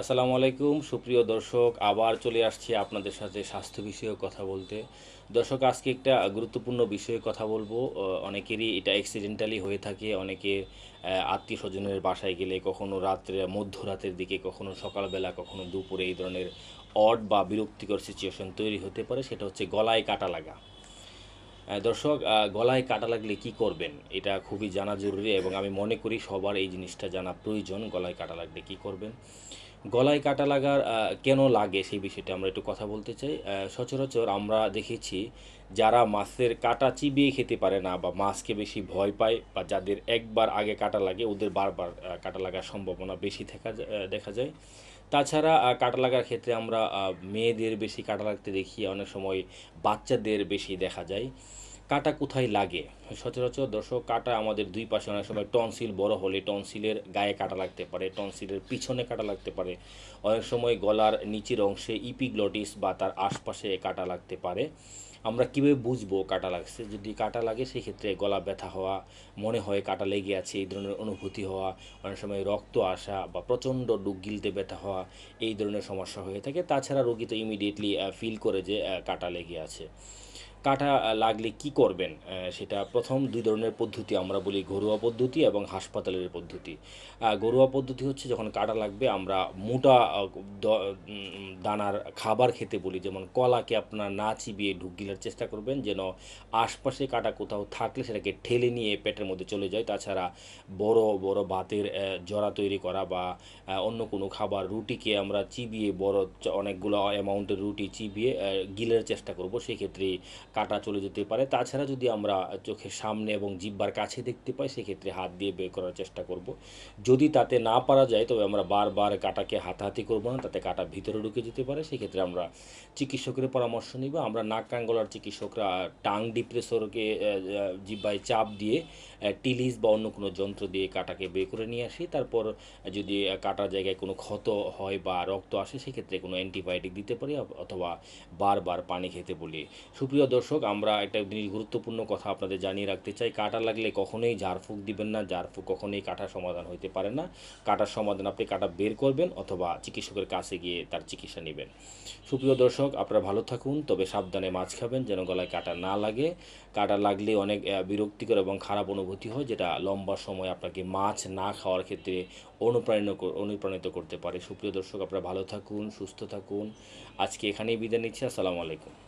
আসসালামু আলাইকুম, সুপ্রিয় দর্শক, আবার চলে আসছি আপনাদের সাথে স্বাস্থ্য বিষয়ে কথা বলতে। দর্শক, আজকে একটা গুরুত্বপূর্ণ বিষয়ে কথা বলব। অনেকেরই এটা অ্যাক্সিডেন্টালি হয়ে থাকে, অনেকে আত্মীয় স্বজনের বাসায় গেলে কখনো রাত্রে, মধ্যরাতের দিকে, কখনো সকালবেলা, কখনো দুপুরে এই ধরনের অড বা বিরক্তিকর সিচুয়েশন তৈরি হতে পারে, সেটা হচ্ছে গলায় কাটা লাগা। দর্শক গলায় কাটা লাগলে কি করবেন? এটা খুবই জানা জরুরি এবং আমি মনে করি সবার এই জিনিসটা জানা প্রয়োজন, গলায় কাটা লাগলে কি করবেন? গলায় কাটা লাগার কেন লাগে সেই বিষয়টা আমরা একটু কথা বলতে চাই। সচরাচর আমরা দেখেছি যারা মাছের কাটা চিবিয়ে খেতে পারে না বা মাছকে বেশি ভয় পায় বা যাদের একবার আগে কাটা লাগে, ওদের বারবার কাটা লাগার সম্ভাবনা বেশি থাকা দেখা যায়। তাছাড়া কাটা লাগার ক্ষেত্রে আমরা মেয়েদের বেশি কাটা লাগতে দেখি, অনেক সময় বাচ্চাদের বেশি দেখা যায়। কাটা কোথায় লাগে? সচরাচর দর্শক, কাটা আমাদের দুই পাশে অনেক সময় টনসিল বড় হলে টনসিলের গায়ে কাটা লাগতে পারে, টনসিলের পিছনে কাটা লাগতে পারে। অনেক সময় গলার নিচের অংশে ইপিগ্লটিস বা তার আশপাশে কাটা লাগতে পারে। আমরা কীভাবে বুঝব কাটা লাগছে? যদি কাটা লাগে, সেক্ষেত্রে গলা ব্যথা হওয়া, মনে হয় কাটা লেগে আছে, এই ধরনের অনুভূতি হওয়া, অনেক সময় রক্ত আসা বা প্রচণ্ড ডুক গিলতে ব্যথা হওয়া, এই ধরনের সমস্যা হয়ে থাকে। তাছাড়া রোগী তো ইমিডিয়েটলি ফিল করে যে কাটা লেগে আছে। কাটা লাগলে কি করবেন? সেটা প্রথম দুই ধরনের পদ্ধতি আমরা বলি ঘরোয়া পদ্ধতি এবং হাসপাতালের পদ্ধতি। ঘরোয়া পদ্ধতি হচ্ছে যখন কাটা লাগবে, আমরা মোটা দানার খাবার খেতে বলি। যেমন কলাকে আপনার না চিবিয়ে ঢুক গিলার চেষ্টা করবেন, যেন আশপাশে কাটা কোথাও থাকলে সেটাকে ঠেলে নিয়ে পেটের মধ্যে চলে যায়। তাছাড়া বড় বড় ভাতের জরা তৈরি করা বা অন্য কোনো খাবার রুটিকে আমরা চিবিয়ে বড় অনেকগুলো অ্যামাউন্টের রুটি চিবিয়ে গিলের চেষ্টা করব। সেক্ষেত্রে কাটা চলে যেতে পারে। তাছাড়া যদি আমরা চোখের সামনে এবং জিব্বার কাছে দেখতে পাই, সেক্ষেত্রে হাত দিয়ে বের করার চেষ্টা করব। যদি তাতে না পারা যায়, তবে আমরা বারবার কাটাকে হাতাহাতি করব না, তাতে কাটা ভিতরে ঢুকে যেতে পারে। সেক্ষেত্রে আমরা চিকিৎসকের পরামর্শ নিব। আমরা নাক কান গলার চিকিৎসকরা টাং ডিপ্রেসরকে জিব্বায় চাপ দিয়ে টিলিস বা অন্য কোনো যন্ত্র দিয়ে কাটাকে বের করে নিয়ে আসি। তারপর যদি কাটার জায়গায় কোনো ক্ষত হয় বা রক্ত আসে, সেক্ষেত্রে কোনো অ্যান্টিবায়োটিক দিতে পারি, অথবা বারবার পানি খেতে বলি। সুপ্রিয় দর্শক আমরা একটা জিনিস গুরুত্বপূর্ণ কথা আপনাদের জানিয়ে রাখতে চাই। কাটা লাগলে কখনোই ঝাড়ফুঁক দিবেন না, ঝাড়ফুঁক কখনোই কাটার সমাধান হইতে পারে না। কাটার সমাধান আপনি কাটা বের করবেন অথবা চিকিৎসকের কাছে গিয়ে তার চিকিৎসা নেবেন। সুপ্রিয় দর্শক, আপনারা ভালো থাকুন, তবে সাবধানে মাছ খাবেন যেন গলায় কাটা না লাগে। কাটা লাগলে অনেক বিরক্তিকর এবং খারাপ অনুভূতি হয়, যেটা লম্বা সময় আপনাকে মাছ না খাওয়ার ক্ষেত্রে অনুপ্রাণিত অনুপ্রাণিত করতে পারে। সুপ্রিয় দর্শক, আপনারা ভালো থাকুন, সুস্থ থাকুন। আজকে এখানেই বিদায় নিচ্ছি। আসসালামু আলাইকুম।